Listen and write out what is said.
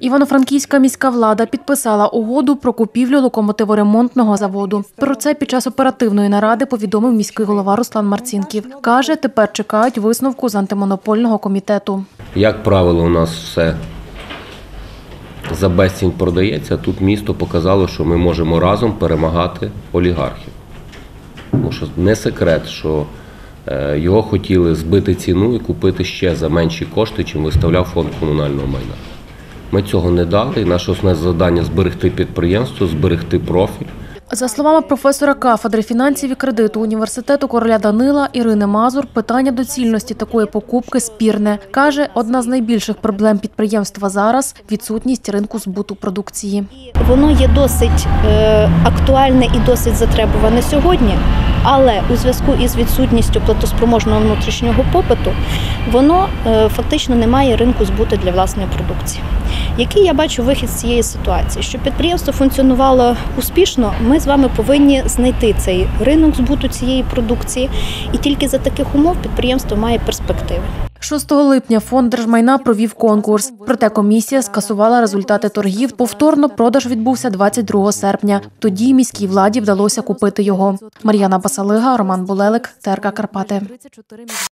Івано-Франківська міська влада підписала угоду про купівлю локомотиворемонтного заводу. Про це під час оперативної наради повідомив міський голова Руслан Марцінків. Каже, тепер чекають висновку з антимонопольного комітету. Як правило, у нас все за безцінь продається. Тут місто показало, що ми можемо разом перемагати олігархів. Тому що не секрет, що його хотіли збити ціну і купити ще за менші кошти, чим виставляв фонд комунального майна. Ми цього не дали, і наше основне завдання зберегти підприємство, зберегти профіль. За словами професора кафедри фінансів і кредиту університету короля Данила Ірини Мазур, питання доцільності такої покупки спірне. Каже, одна з найбільших проблем підприємства зараз відсутність ринку збуту продукції. Воно є досить е, актуальне і досить затребуване сьогодні, але у зв'язку із відсутністю платоспроможного внутрішнього попиту воно е, фактично не має ринку збуту для власної продукції. Який я бачу вихід з цієї ситуації? Щоб підприємство функціонувало успішно, ми з вами повинні знайти цей ринок збуту цієї продукції, і тільки за таких умов підприємство має перспективи. 6 липня фонд держмайна провів конкурс. Проте комісія скасувала результати торгів. Повторно продаж відбувся 22 серпня. Тоді міській владі вдалося купити його. Мар'яна Басалига, Роман Булелик, ТРК Карпати.